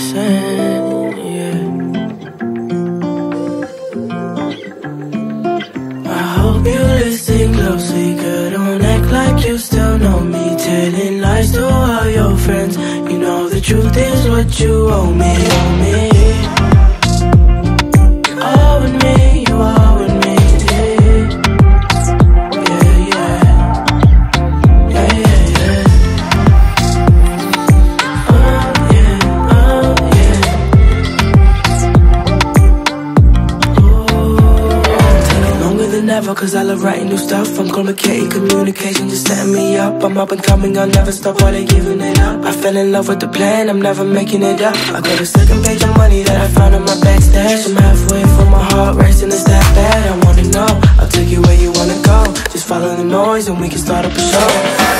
Listen, yeah. I hope you listen closely, girl. Don't act like you still know me. Telling lies to all your friends. You know the truth is what you owe me, owe me. Taking longer than ever, cause I love writing new stuff. I'm complicated communication, just setting me up. I'm up and coming, I'll never stop while they giving it up. I fell in love with the plan, I'm never making it up. I got a second page of money that I found in my backstash. I'm halfway from my heart racing, is that bad? I wanna know. I'll take you where you wanna go. Just follow the noise and we can start up a show.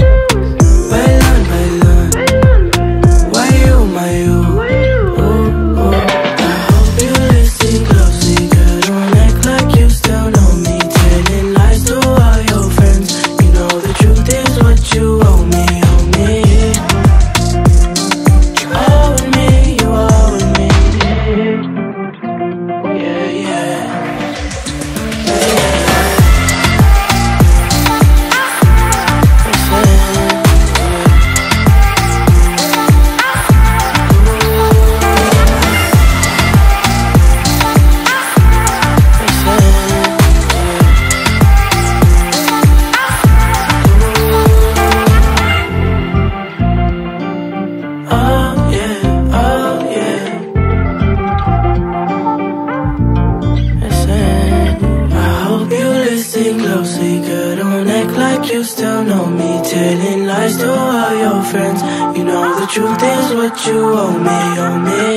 Don't act like you still know me. Telling lies to all your friends. You know the truth is what you owe me, owe me.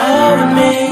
Owe me.